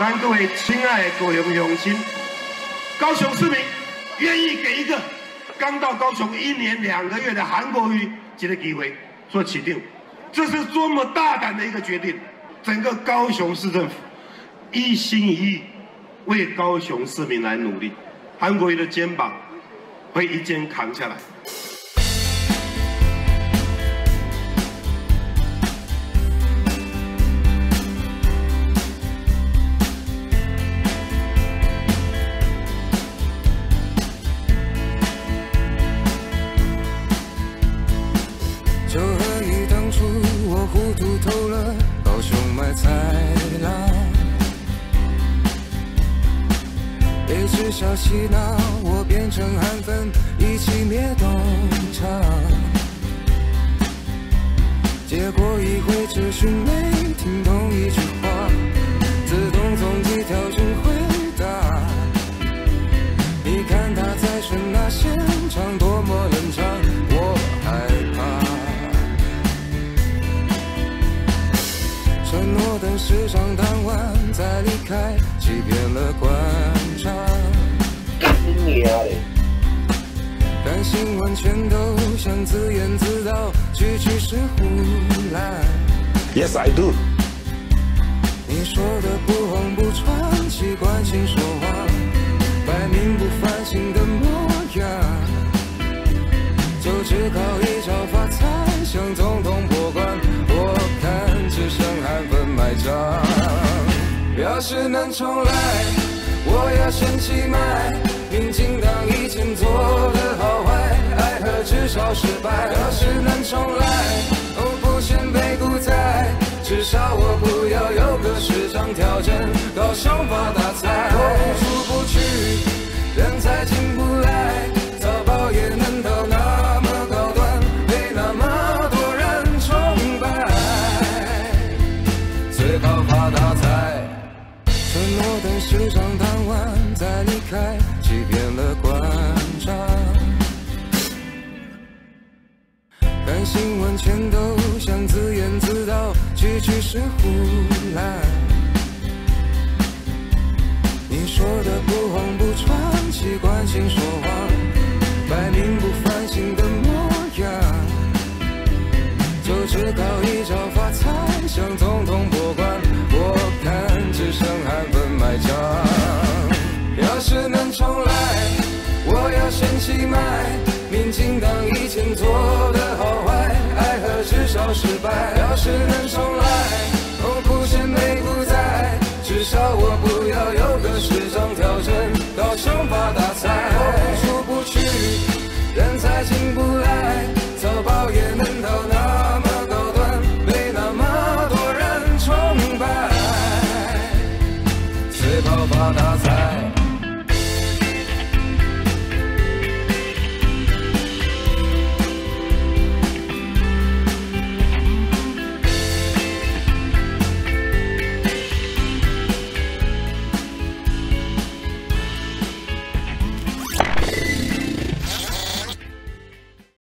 让各位亲爱的高雄乡亲、高雄市民愿意给一个刚到高雄一年两个月的韩国瑜这个机会做起定，这是多么大胆的一个决定！整个高雄市政府一心一意为高雄市民来努力，韩国瑜的肩膀会一肩扛下来。糊涂透了高雄买菜啦被取笑嬉闹我变成韩粉一起灭东厂结果一回只是没听懂一句话自动从起跳就回答你看他在说那些市场谈完再离开，欺骗了观察。看新闻全都像自言自导，句句是胡乱。Yes, I do。你说的不慌不喘，习惯性说话，摆明不烦心的模样，就只靠一招要是能重来，我要先起买。平静当以前做的好坏，爱和至少失败。要是能重来，哦，不嫌被孤在，至少我不要有个市长条件，高雄发呆最好发大财。承诺等市长谈完再离开。欺骗了观察，看新闻全都像自言自道，句句是胡乱。你说的不慌不喘，习惯性说谎，摆明不烦心的模样，就只靠一招发财，想总能重来，我要。先起买，民进党以前做的好坏，爱和至少失败。要是能重来，哦，不嫌美不在，至少我不要有个市长条件，高雄发大财。出不去，人才进不来，早报也能到那么高端，被那么多人崇拜，最好发大财。